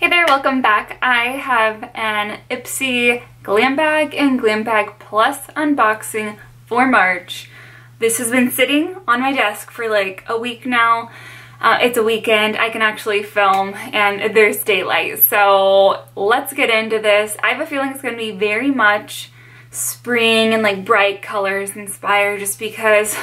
Hey there, welcome back. I have an Ipsy Glam Bag and Glam Bag Plus unboxing for March. This has been sitting on my desk for like a week now. Uh, it's a weekend, I can actually film, and there's daylight. So let's get into this. I have a feeling it's going to be very much spring and like bright colors inspired just because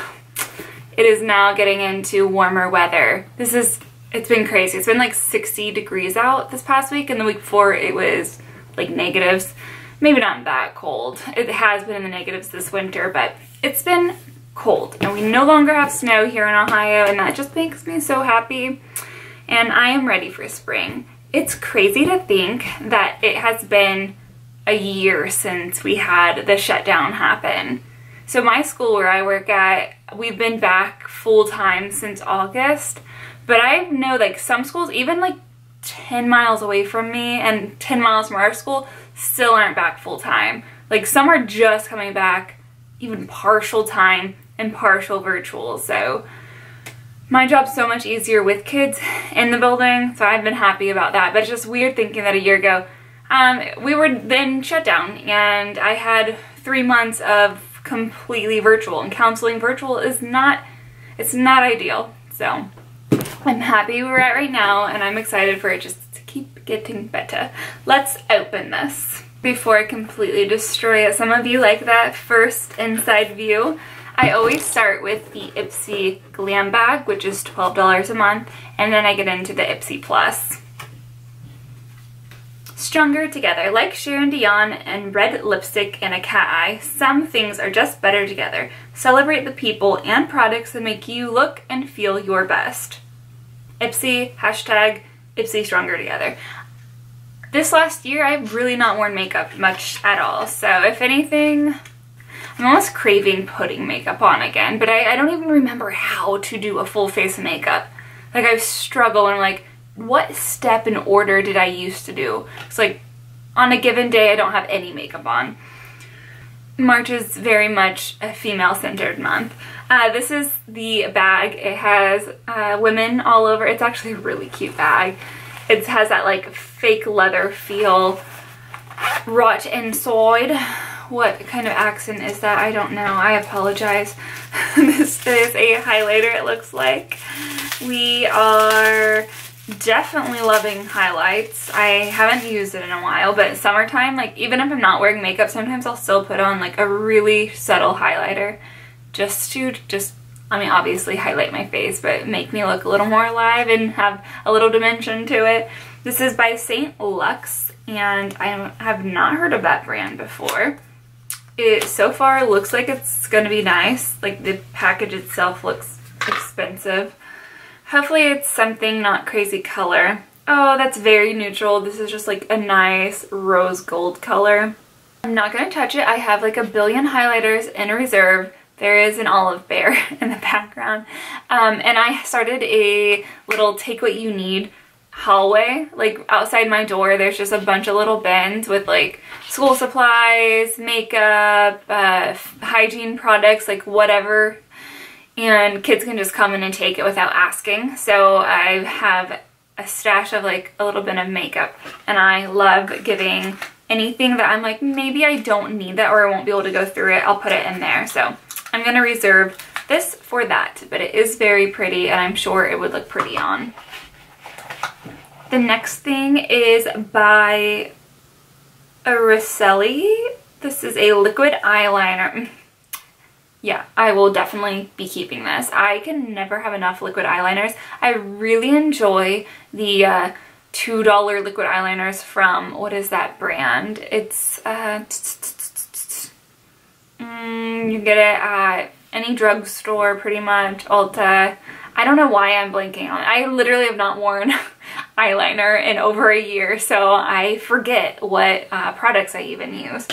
it is now getting into warmer weather. This is it's been crazy. It's been like 60 degrees out this past week and the week before it was like negatives. Maybe not that cold. It has been in the negatives this winter, but it's been cold. And we no longer have snow here in Ohio and that just makes me so happy. And I am ready for spring. It's crazy to think that it has been a year since we had the shutdown happen. So my school where I work at, we've been back full time since August but I know like some schools, even like 10 miles away from me and 10 miles from our school, still aren't back full time. Like some are just coming back even partial time and partial virtual. So my job's so much easier with kids in the building, so I've been happy about that. But it's just weird thinking that a year ago, um, we were then shut down and I had three months of completely virtual and counseling virtual is not, it's not ideal. So I'm happy we're at right now and I'm excited for it just to keep getting better. Let's open this before I completely destroy it. Some of you like that first inside view. I always start with the Ipsy Glam Bag, which is $12 a month, and then I get into the Ipsy Plus. Stronger together. Like Sharon Dion and red lipstick and a cat eye, some things are just better together. Celebrate the people and products that make you look and feel your best. Ipsy, hashtag Ipsy Stronger Together. This last year, I've really not worn makeup much at all. So if anything, I'm almost craving putting makeup on again. But I, I don't even remember how to do a full face of makeup. Like I struggle and I'm like, what step in order did I used to do? It's like on a given day, I don't have any makeup on. March is very much a female-centered month. Uh, this is the bag. It has uh, women all over. It's actually a really cute bag. It has that like fake leather feel wrought inside. What kind of accent is that? I don't know. I apologize. this is a highlighter it looks like. We are definitely loving highlights. I haven't used it in a while, but summertime, like even if I'm not wearing makeup, sometimes I'll still put on like a really subtle highlighter just to just, I mean, obviously highlight my face, but make me look a little more alive and have a little dimension to it. This is by St. Lux, and I have not heard of that brand before. It so far looks like it's to be nice. Like the package itself looks expensive. Hopefully it's something not crazy color. Oh, that's very neutral. This is just like a nice rose gold color. I'm not going to touch it. I have like a billion highlighters in reserve. There is an olive bear in the background. Um, and I started a little take what you need hallway. Like outside my door, there's just a bunch of little bins with like school supplies, makeup, uh, hygiene products, like whatever and kids can just come in and take it without asking. So I have a stash of like a little bit of makeup and I love giving anything that I'm like, maybe I don't need that or I won't be able to go through it, I'll put it in there. So I'm going to reserve this for that, but it is very pretty and I'm sure it would look pretty on. The next thing is by Araceli. This is a liquid eyeliner yeah, I will definitely be keeping this. I can never have enough liquid eyeliners. I really enjoy the uh, $2 liquid eyeliners from, what is that brand? It's, uh, mm, you get it at any drugstore pretty much, Ulta. I don't know why I'm blanking on it. I literally have not worn eyeliner in over a year, so I forget what uh, products I even use.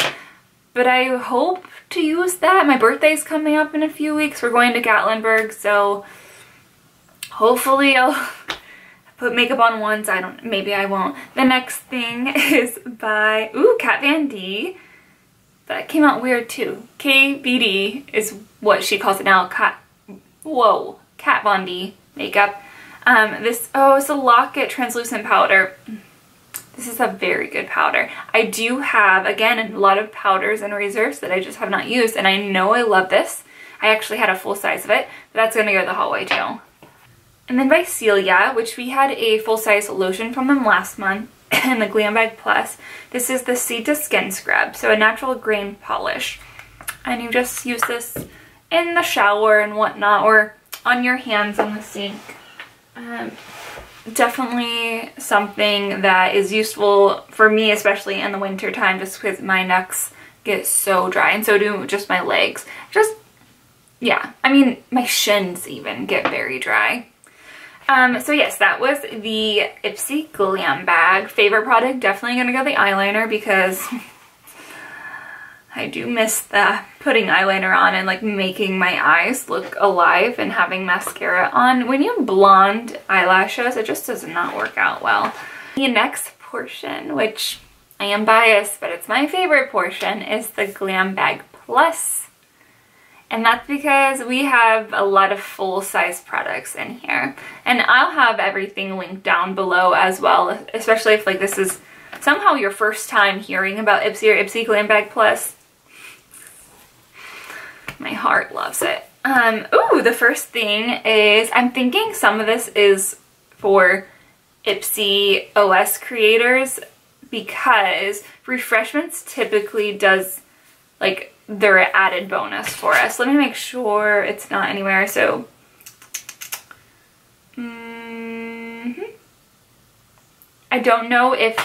But I hope to use that. My birthday's coming up in a few weeks. We're going to Gatlinburg, so hopefully I'll put makeup on once. I don't, maybe I won't. The next thing is by, ooh, Kat Von D. That came out weird too. KVD is what she calls it now. Whoa, Kat Von D makeup. Um, this, oh, it's a Lock-It translucent powder. This is a very good powder. I do have, again, a lot of powders and reserves that I just have not used, and I know I love this. I actually had a full size of it, but that's going to go the hallway too. And then by Celia, which we had a full-size lotion from them last month, and the Glam Bag Plus. This is the Seed to Skin Scrub, so a natural grain polish. And you just use this in the shower and whatnot, or on your hands in the sink. Um, definitely something that is useful for me, especially in the winter time, just because my necks get so dry, and so do just my legs. Just, yeah, I mean, my shins even get very dry. Um, so yes, that was the Ipsy Glam Bag. Favorite product, definitely gonna go the eyeliner because I do miss the putting eyeliner on and like making my eyes look alive and having mascara on. When you have blonde eyelashes, it just does not work out well. The next portion, which I am biased, but it's my favorite portion, is the Glam Bag Plus. And that's because we have a lot of full-size products in here. And I'll have everything linked down below as well, especially if like this is somehow your first time hearing about Ipsy or Ipsy Glam Bag Plus my heart loves it. Um, ooh, the first thing is, I'm thinking some of this is for Ipsy OS creators because Refreshments typically does like their added bonus for us. Let me make sure it's not anywhere. So, mm -hmm. I don't know if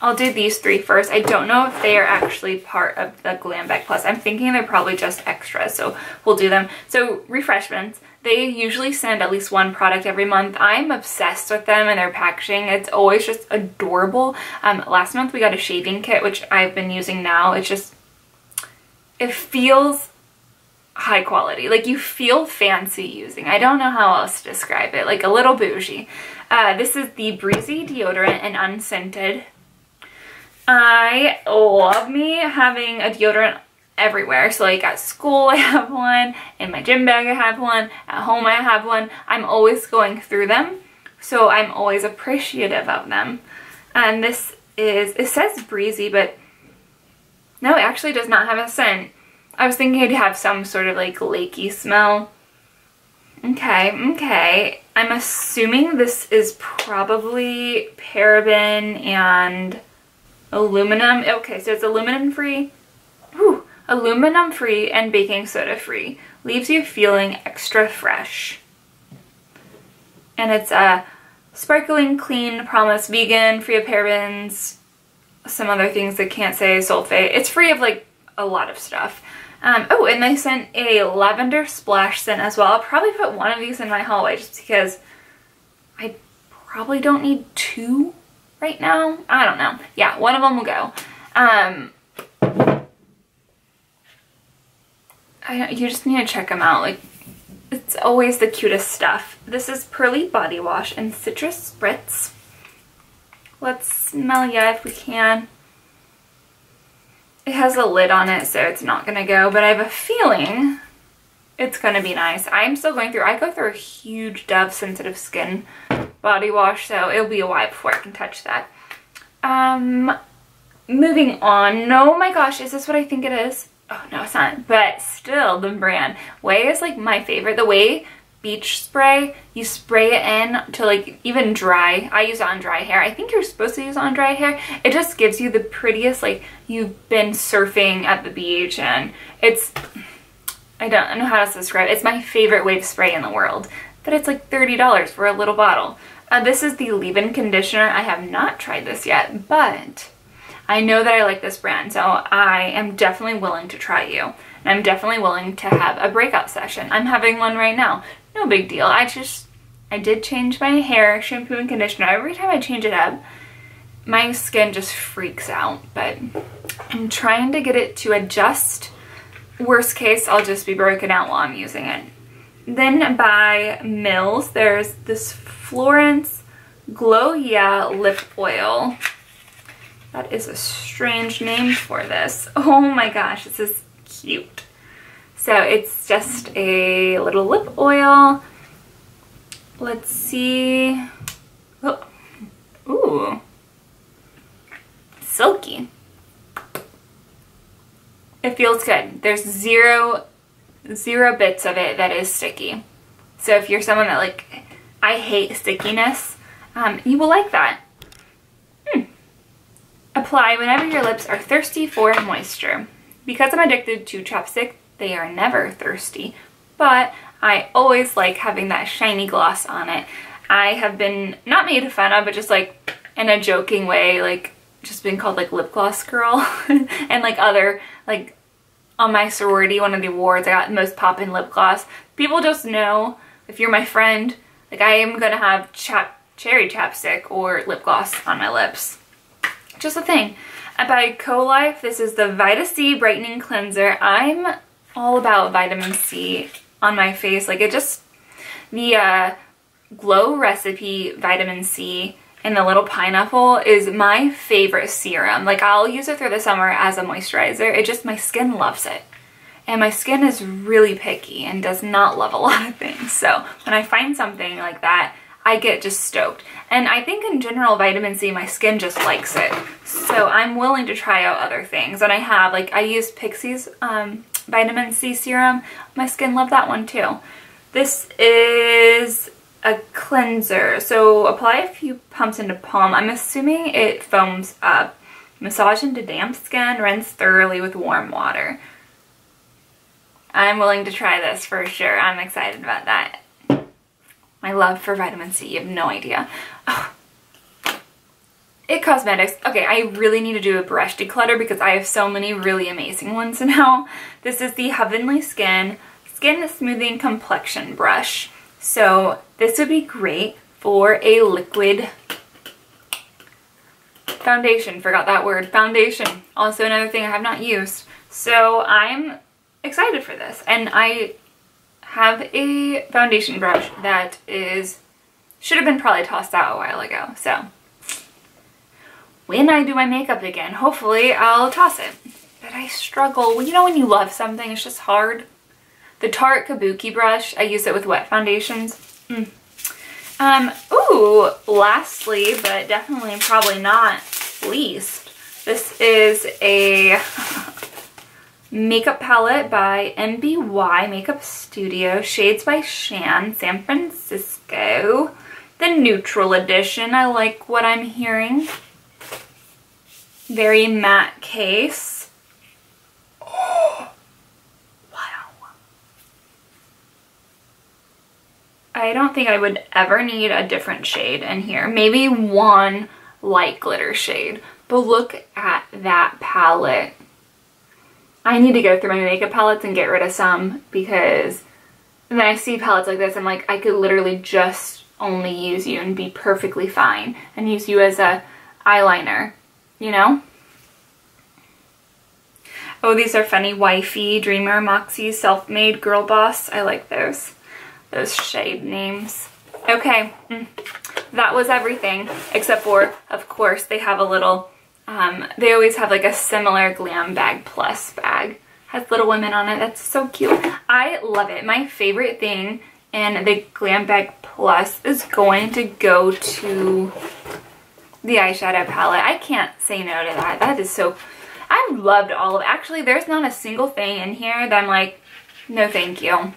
I'll do these three first. I don't know if they are actually part of the Glam Bag Plus. I'm thinking they're probably just extras, so we'll do them. So refreshments, they usually send at least one product every month. I'm obsessed with them and their packaging. It's always just adorable. Um, last month we got a shaving kit, which I've been using now. It's just, it feels high quality. Like you feel fancy using. I don't know how else to describe it. Like a little bougie. Uh, this is the Breezy Deodorant and Unscented I love me having a deodorant everywhere. So like at school I have one, in my gym bag I have one, at home I have one. I'm always going through them. So I'm always appreciative of them. And this is, it says breezy, but no, it actually does not have a scent. I was thinking it'd have some sort of like lakey smell. Okay, okay. I'm assuming this is probably paraben and aluminum. Okay, so it's aluminum free. Whew, aluminum free and baking soda free. Leaves you feeling extra fresh. And it's a sparkling, clean, promise vegan, free of parabens, some other things that can't say sulfate. It's free of like a lot of stuff. Um, oh, and they sent a lavender splash scent as well. I'll probably put one of these in my hallway just because I probably don't need two right now. I don't know. Yeah, one of them will go. Um, I, you just need to check them out. Like, it's always the cutest stuff. This is Pearly Body Wash and Citrus Spritz. Let's smell ya if we can. It has a lid on it, so it's not going to go, but I have a feeling it's going to be nice. I'm still going through, I go through a huge Dove sensitive skin body wash, so it'll be a while before I can touch that. Um, moving on. No, my gosh, is this what I think it is? Oh, no, it's not. But still, the brand. Ouai is like my favorite. The Ouai beach spray, you spray it in to like even dry. I use it on dry hair. I think you're supposed to use it on dry hair. It just gives you the prettiest, like you've been surfing at the beach and it's, I don't know how to describe it. It's my favorite wave spray in the world. But it's like $30 for a little bottle. Uh, this is the leave-in conditioner. I have not tried this yet, but I know that I like this brand, so I am definitely willing to try you. And I'm definitely willing to have a breakout session. I'm having one right now. No big deal. I just, I did change my hair, shampoo and conditioner. Every time I change it up, my skin just freaks out, but I'm trying to get it to adjust. Worst case, I'll just be broken out while I'm using it. Then by Mills, there's this Florence Glow Yeah Lip Oil. That is a strange name for this. Oh my gosh, this is cute. So it's just a little lip oil. Let's see. Oh. Ooh. silky. It feels good. There's zero, zero bits of it that is sticky. So if you're someone that like, I hate stickiness, um, you will like that. Hmm. Apply whenever your lips are thirsty for moisture. Because I'm addicted to chapstick, they are never thirsty, but I always like having that shiny gloss on it. I have been not made fun of, but just like in a joking way, like just been called like lip gloss girl and like other like on my sorority, one of the awards, I got most poppin' lip gloss. People just know if you're my friend, like I am gonna have chap cherry chapstick or lip gloss on my lips. Just a thing. And Co-Life, this is the Vita C Brightening Cleanser. I'm all about vitamin C on my face. Like it just, the uh, Glow Recipe Vitamin C and the little pineapple is my favorite serum. Like I'll use it through the summer as a moisturizer. It just, my skin loves it. And my skin is really picky and does not love a lot of things. So when I find something like that, I get just stoked. And I think in general, vitamin C, my skin just likes it. So I'm willing to try out other things. And I have, like I use Pixi's um, vitamin C serum. My skin loved that one too. This is a cleanser. So apply a few pumps into palm. I'm assuming it foams up. Massage into damp skin, rinse thoroughly with warm water. I'm willing to try this for sure. I'm excited about that. My love for vitamin C, you have no idea. Oh. It Cosmetics. Okay, I really need to do a brush declutter because I have so many really amazing ones now. This is the Heavenly Skin Skin Smoothing Complexion Brush. So this would be great for a liquid foundation. Forgot that word. Foundation. Also another thing I have not used. So I'm excited for this. And I have a foundation brush that is, should have been probably tossed out a while ago. So when I do my makeup again, hopefully I'll toss it. But I struggle. You know when you love something, it's just hard. The Tarte Kabuki brush, I use it with wet foundations. Mm. Um, ooh, lastly, but definitely probably not least, this is a makeup palette by MBY Makeup Studio, Shades by Shan, San Francisco. The neutral edition, I like what I'm hearing. Very matte case. Wow. I don't think I would ever need a different shade in here. Maybe one light glitter shade. But look at that palette. I need to go through my makeup palettes and get rid of some because when I see palettes like this, I'm like, I could literally just only use you and be perfectly fine and use you as a eyeliner, you know? Oh, these are funny. Wifey, Dreamer, Moxie, Self-Made, Girl Boss. I like those those shade names. Okay, mm. that was everything except for, of course, they have a little, um, they always have like a similar Glam Bag Plus bag. Has Little Women on it. That's so cute. I love it. My favorite thing in the Glam Bag Plus is going to go to the eyeshadow palette. I can't say no to that. That is so... I loved all of it. Actually, there's not a single thing in here that I'm like, no thank you.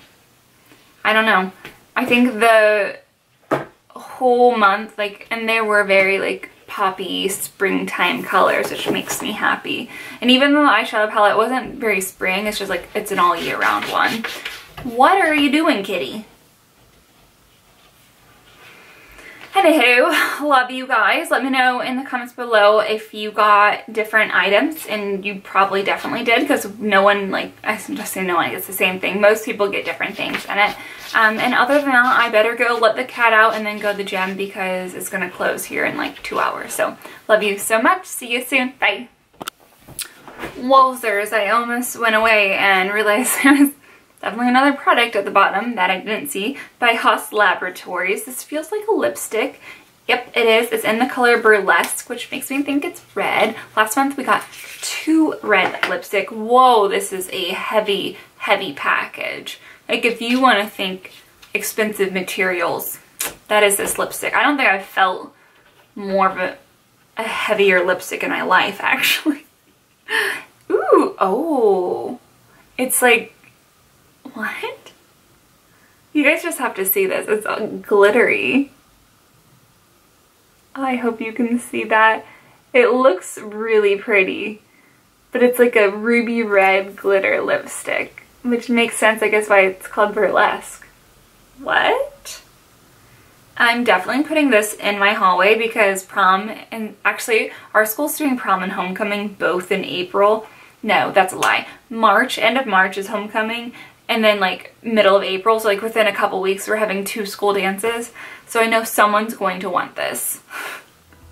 I don't know. I think the whole month, like, and there were very, like, poppy springtime colors, which makes me happy. And even though the eyeshadow palette wasn't very spring, it's just like, it's an all year round one. What are you doing, kitty? Anywho, love you guys. Let me know in the comments below if you got different items, and you probably definitely did, because no one, like, I'm just say no one gets the same thing. Most people get different things in it. Um, and other than that, I better go let the cat out and then go to the gym because it's going to close here in like two hours. So, love you so much. See you soon. Bye. Wowzers, I almost went away and realized there was Definitely another product at the bottom that I didn't see by Haus Laboratories. This feels like a lipstick. Yep, it is. It's in the color Burlesque, which makes me think it's red. Last month we got two red lipstick. Whoa, this is a heavy, heavy package. Like if you want to think expensive materials, that is this lipstick. I don't think I've felt more of a a heavier lipstick in my life, actually. Ooh, oh. It's like, what? You guys just have to see this. It's all glittery. I hope you can see that. It looks really pretty, but it's like a ruby red glitter lipstick, which makes sense, I guess, why it's called Burlesque. What? I'm definitely putting this in my hallway because prom, and actually our school's doing prom and homecoming both in April. No, that's a lie. March, end of March is homecoming, and then like middle of April, so like within a couple weeks, we're having two school dances. So I know someone's going to want this.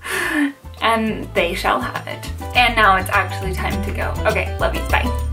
and they shall have it. And now it's actually time to go. Okay, love you, bye.